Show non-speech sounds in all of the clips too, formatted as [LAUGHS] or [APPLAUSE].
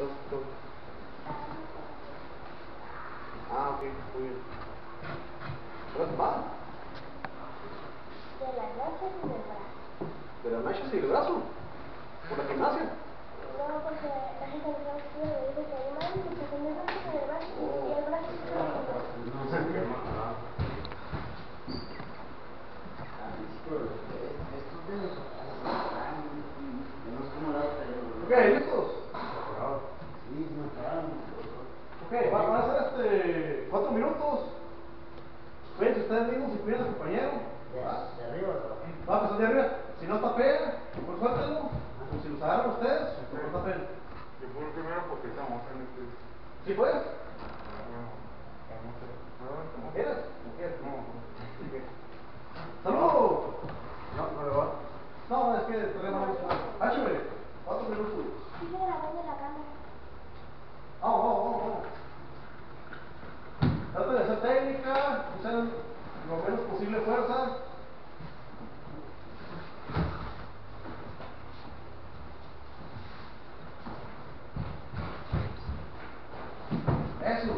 Dos, dos. Ah, ok, muy bien. ¿Estás mal? De las noches y del brazo. ¿De las nachas y el brazo? ¿Por la gimnasia? No, porque la gente me está diciendo, me dice que hay mal, y que tenía noches en el brazo y el brazo se lo Ok, listos. Ok, va- van a ser este, cuatro minutos. Cuídense ustedes mismos y cuiden a su compañero. ¿va? Va a empezar de arriba. Si no tapea, pues suéltenlo. O si los agarran ustedes, pues no tapen. Yo puedo primero porque estamos en este. ¿Sí puedes? Como quieras. Como quieras. No. Ok. ¡Salud! No, no le va. No, es que tenemos Háchame. Cuatro minutos. Sigue grabando la cámara. Lo menos posible fuerza. Eso.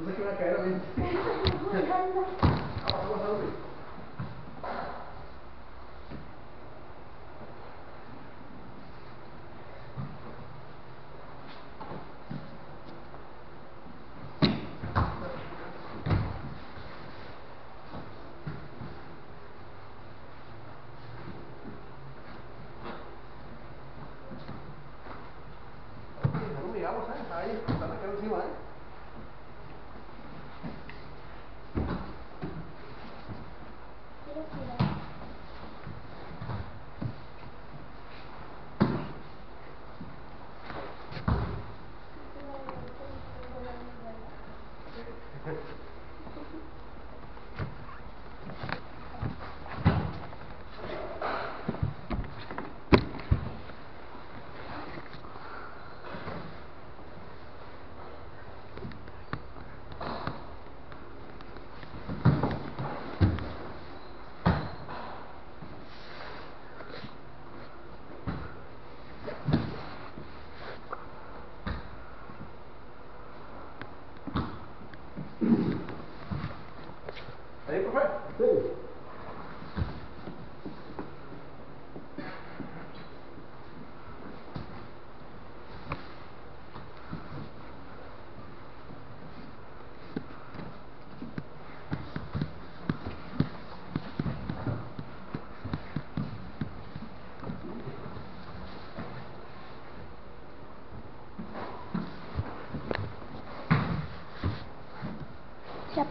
No sé qué va a caer [LAUGHS]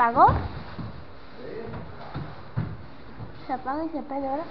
apagó? Se apaga y se prende ahora.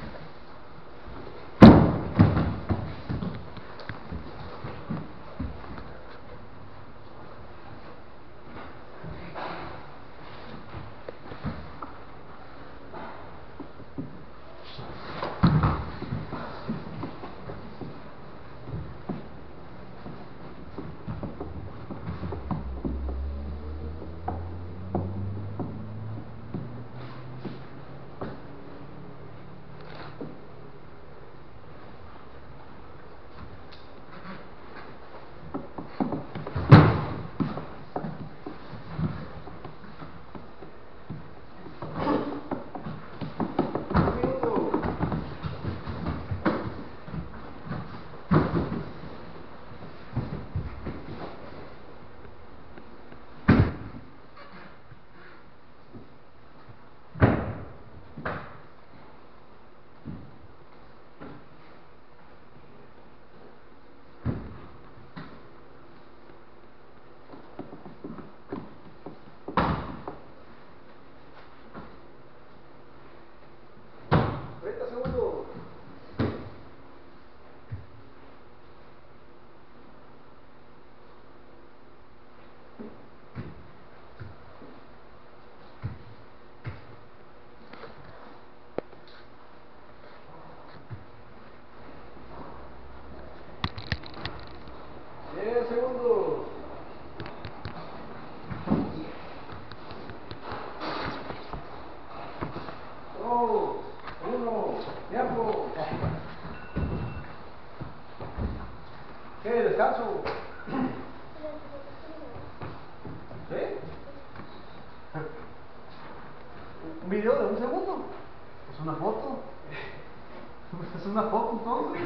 ¿Un video de un segundo? Es una foto. Es una foto entonces.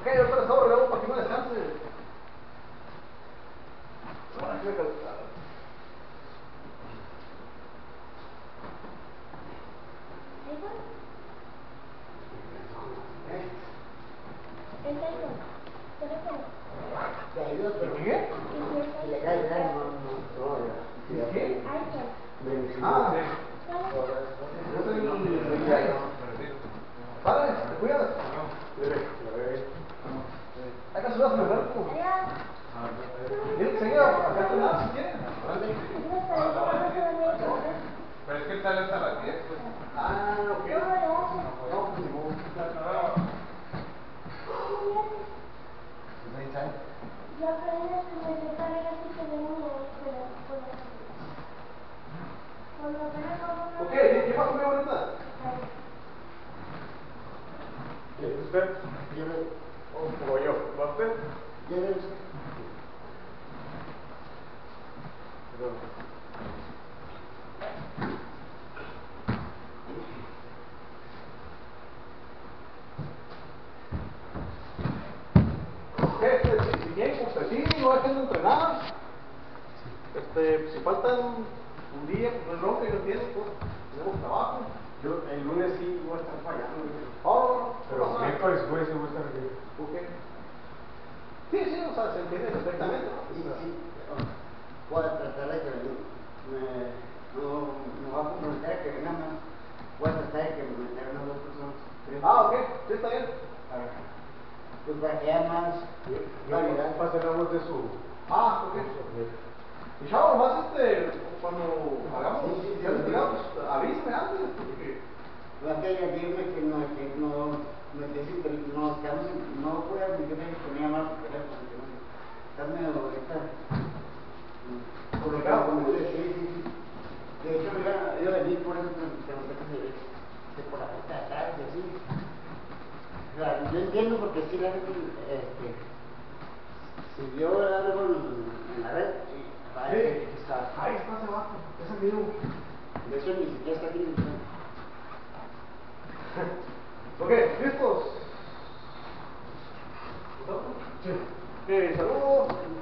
Ok, ahorita les hago relevo para que no descanse. Ahora aquí me calcular. Te ayuda, pero ¿Y qué? si le cae el aire, no, no, no, ya. ¿Y qué? Ven, Ah, por yo eso. soy el... Ya, ya. Vale, te cuidas. Hay que subirse el cuerpo. Miren, seguida, acá te nada si quieren. Pero es que sale hasta las 10, pues. Ah, ok. No, pues ni modo. Pues ahí está. Ya aprendes que me separe así que de niña, pero cuando apenas Ok, ¿qué qué pasó, mi bonita? ¿Es usted? Lleve, ¿O yo? ¿Va usted? lleve. Ok, este, si, si quieren, pues sí, no dejen de entrenar. Este, si faltan un día, pues no es bronca, yo entiendo, pues tenemos trabajo. Yo el lunes sí voy a estar fallando. Oh, Pero no nada. miércoles jueves sí voy a estar aquí. Ok. Sí, sí, o sea, se entiende perfectamente. ¿no? Sí, sí. Voy a tratar de que me, no, no va a comprometer a que venga más. Voy a tratar de que me metan unas dos personas. Ah, ok, sí, está bien. Para, pues para más variedad. Pase la voz de su. Ah, ok. Y chavo, nomás este, cuando hagamos, Sí, sí, sí. ya les digamos, avísame antes, porque... La que decirme que no, que no, que no, estamos, no voy a admitir que tenía más por teléfono, que no, medio ahorita. mm, Complicado. como sí, sí, sí. De hecho, iba, iba a venir por eso, pero pregunté que se ve, que por la puerta de atrás y así. O sea, yo entiendo porque sí la gente, este, si vio algo en, la red, y que está, Ahí está hacia abajo, es el mismo. de hecho ni siquiera está aquí. ¿no? [LAUGHS] Ok, ¿listos? Sí. Ok, saludos.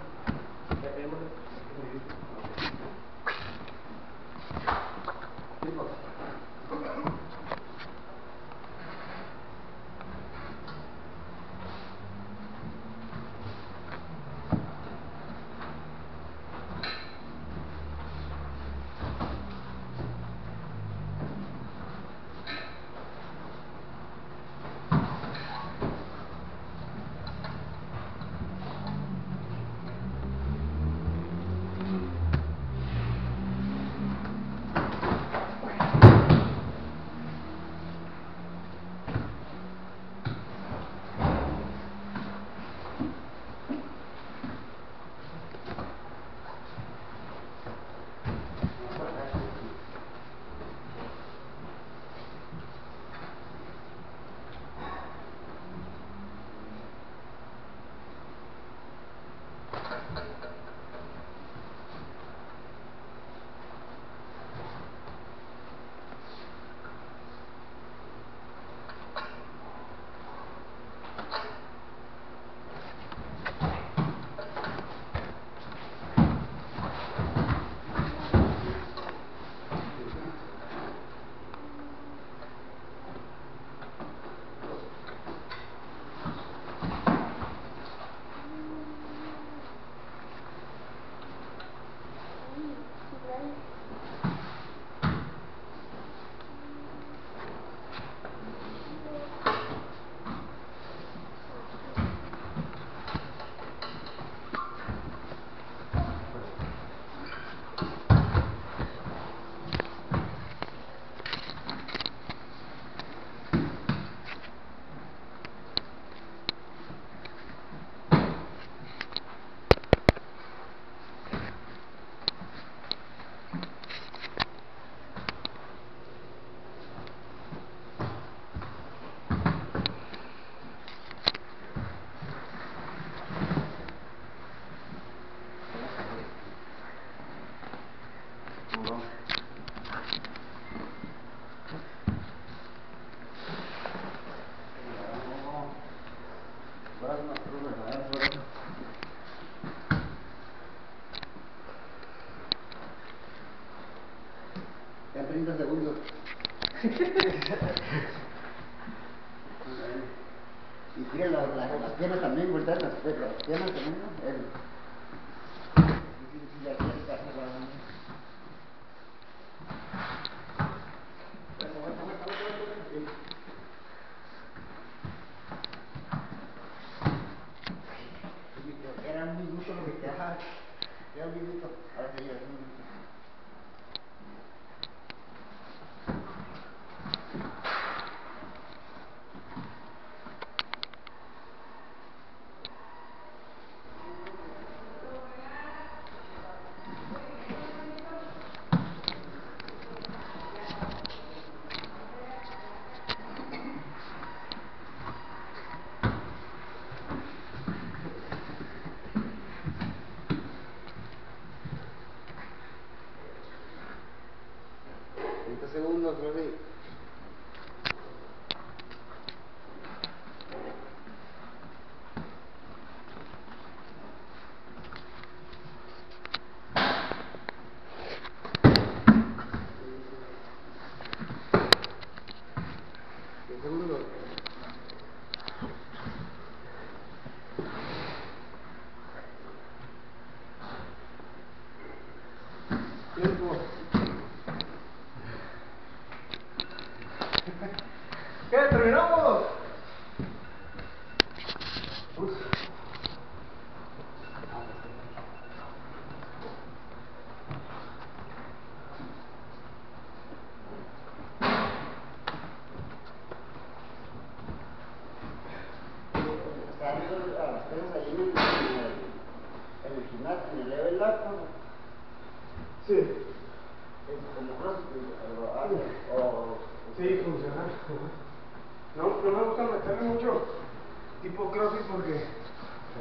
Tipo crossfit porque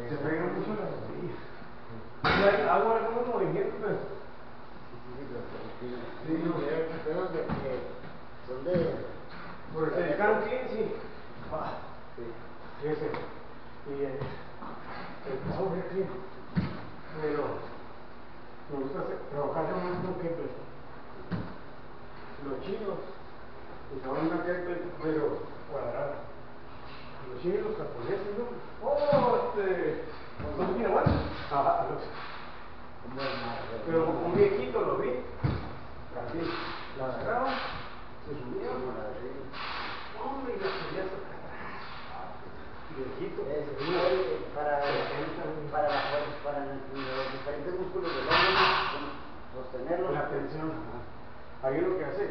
se pegan mucho las rodillas. Hay- hago algunos movimientos, pero Sí, sí, Sí, sí, no. son de... por el canting, sí. Ah, Sí. fíjese. Y el, el clean. Pero me gusta trabajar con kettlebell. Los chinos usaban una kettlebell, pero cuadrada. Los chinos, los japoneses, ¿no? Oh, este. ¿No tiene bueno? Ajá, los, Como el mar, pero un viejito lo vi, así, la agarraba, se subía, Como la de... hombre, y la subía hasta atrás. Viejito. Es, eh, para, para, la, fuerza, para el- los diferentes músculos del hombro, sostenerlos. La tensión. Ahí lo que hace.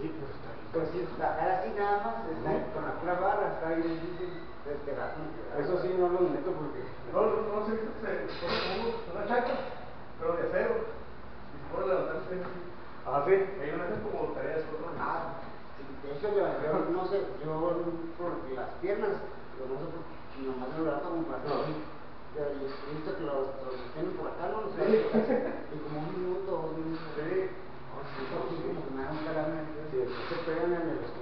Sí, pues sí, bajar así nada más, está con la pura barra, está bien difícil despegar. Eso sí no lo meto porque. No, no, no sé si se pone una chaca, pero de acero. Y se pone a levantarse. Ah, sí. Ahí no hacen como tareas por mano. Ah, sí, de hecho yo, yo no sé, yo por las piernas, yo no sé por qué, nomás lo levanto como para No. Yo he visto que los, los tienen por acá, ¿no? Sí. y como un minuto, dos minutos. Sí. Oh, sí, sí, como que me da un calambre. Si se